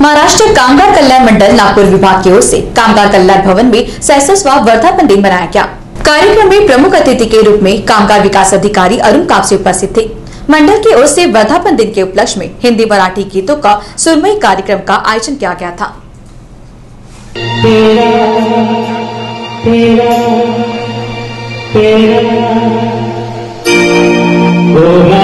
महाराष्ट्र कामगार कल्याण मंडल नागपुर विभाग की ओर से कामगार कल्याण भवन में सैसठवा वर्धापन दिन मनाया गया। कार्यक्रम में प्रमुख अतिथि के रूप में कामगार विकास अधिकारी अरुण कापसे उपस्थित थे। मंडल की ओर से वर्धापन दिन के उपलक्ष्य में हिंदी मराठी गीतों का सुरमई कार्यक्रम का आयोजन किया गया था। कोणाचा गंगा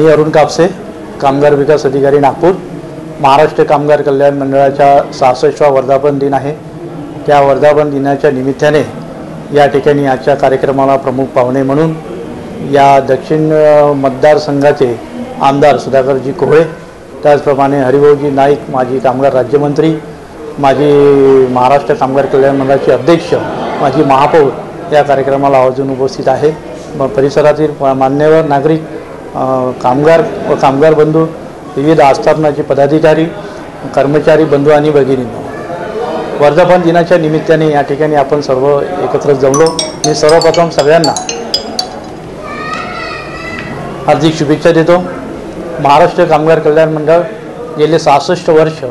मी अरुण कापसे कामगार विकास अधिकारी नागपूर. महाराष्ट्र कामगार कल्याण मंडळाच्या सहासष्टवा वर्धापन दिन आहे. त्या वर्धापन दिनाच्या निमित्ताने या ठिकाणी आजच्या कार्यक्रमाला प्रमुख पाहुणे म्हणून या दक्षिण मतदारसंघाचे आमदार सुधाकरजी कोहळे त्याचप्रमाणे हरिभाऊजी नाईक माजी कामगार राज्यमंत्री माजी महाराष्ट्र कामगार कल्याण मंडळाचे अध्यक्ष माजी महापौर या कार्यक्रमाला आवर्जून उपस्थित आहे. परिसरातील मान्यवर नागरिक कामगार व कामगार बंधू विविध आस्थापनाचे पदाधिकारी कर्मचारी बंधू आणि भगिनी वर्धापन दिनाच्या निमित्ताने या ठिकाणी आपण सर्व एकत्र जमलो. मी सर्वप्रथम सगळ्यांना हार्दिक शुभेच्छा देतो. महाराष्ट्र कामगार कल्याण मंडळ गेले सहासष्ट वर्ष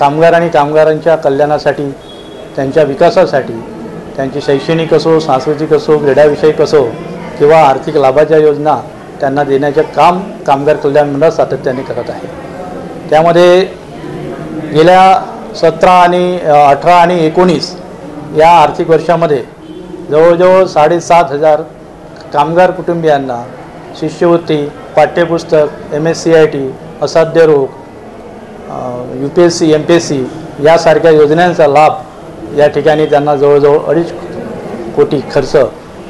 कामगार आणि कामगारांच्या कल्याणासाठी त्यांच्या विकासासाठी त्यांची शैक्षणिक असो सांस्कृतिक असो क्रीडाविषयक असो किंवा आर्थिक लाभाच्या योजना त्यांना देण्याचे काम कामगार कल्याण मंडळ सातत्याने करत आहे. त्यामध्ये गेल्या सतरा आणि अठरा आणि एकोणीस या आर्थिक वर्षामध्ये जवळजवळ साडेसात हजार कामगार कुटुंबियांना शिष्यवृत्ती पाठ्यपुस्तक M S C I T असाध्य रोग U P S C M P S C यासारख्या योजनांचा लाभ या ठिकाणी त्यांना जवळजवळ अडीच कोटी खर्च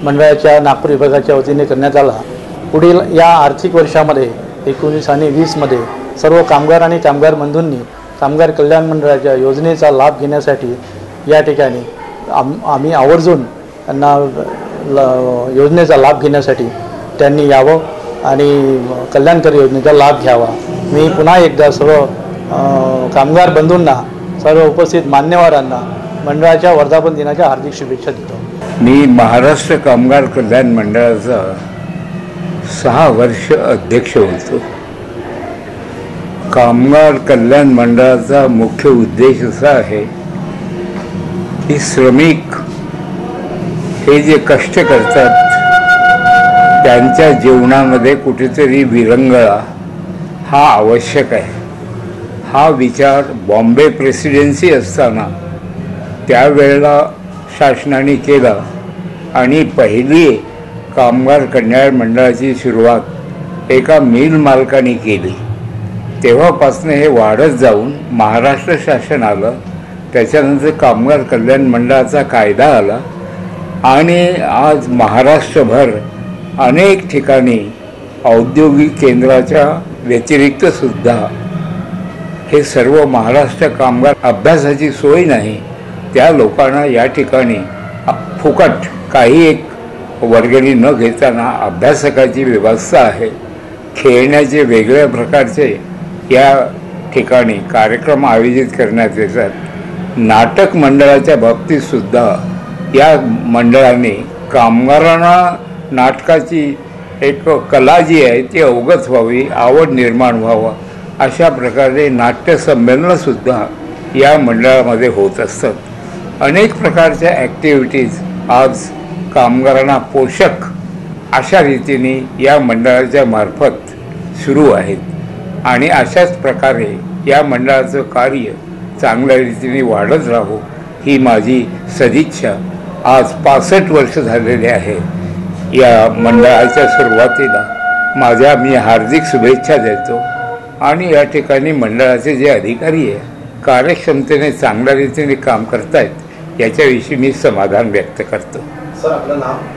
मंडळाच्या नागपूर विभागाच्या वतीने करण्यात आला. पुढील या आर्थिक वर्षामध्ये एकोणीस आणि वीसमध्ये सर्व कामगार आणि कामगार बंधूंनी कामगार कल्याण मंडळाच्या योजनेचा लाभ घेण्यासाठी या ठिकाणी आम आम्ही आवर्जून त्यांना ल योजनेचा लाभ घेण्यासाठी त्यांनी यावं आणि कल्याणकारी योजनेचा लाभ घ्यावा. मी पुन्हा एकदा सर्व कामगार बंधूंना सर्व उपस्थित मान्यवरांना मंडळाच्या वर्धापन दिनाच्या हार्दिक शुभेच्छा देतो. मी महाराष्ट्र कामगार कल्याण मंडळाचा सहा वर्ष अध्यक्ष होतो. कामगार कल्याण मंडळाचा मुख्य उद्देश असा आहे की श्रमिक हे जे कष्ट करतात त्यांच्या जीवनामध्ये कुठेतरी विरंगळा हा आवश्यक आहे. हा विचार बॉम्बे प्रेसिडेन्सी असताना त्यावेळेला शासनाने केला आणि पहिली कामगार कल्याण मंडळाची सुरुवात एका मिल मालकाने केली. तेव्हापासून हे वाढत जाऊन महाराष्ट्र शासन आलं. त्याच्यानंतर कामगार कल्याण मंडळाचा कायदा आला आणि आज महाराष्ट्रभर अनेक ठिकाणी औद्योगिक केंद्राच्या व्यतिरिक्त सुद्धा हे सर्व महाराष्ट्र कामगार अभ्यासाची सोय नाही. त्या लोकांना या ठिकाणी फुकट काही एक वर्गणी न घेताना अभ्यासकाची व्यवस्था आहे. खेळण्याचे वेगळ्या प्रकारचे या ठिकाणी कार्यक्रम आयोजित करण्यात येतात. नाटक मंडळाच्या बाबतीतसुद्धा या मंडळाने कामगारांना नाटकाची एक कला जी आहे ती अवगत व्हावी आवड निर्माण व्हावं अशा प्रकारे नाट्यसंमेलनंसुद्धा या मंडळामध्ये होत असतात. अनेक प्रकारच्या ॲक्टिव्हिटीज आज कामगारांना पोषक अशा रीतीने या मंडळाच्या मार्फत सुरू आहेत. आणि अशाच प्रकारे या मंडळाचं कार्य चांगल्या रीतीने वाढत राहो ही माझी सदिच्छा. आज पासष्ट वर्ष झालेले आहे. या मंडळाच्या सुरुवातीला माझ्या मी हार्दिक शुभेच्छा देतो. आणि या ठिकाणी मंडळाचे जे अधिकारी आहे कार्यक्षमतेने चांगल्या रीतीने काम करतायत याच्याविषयी मी समाधान व्यक्त करतो. Sara Granal.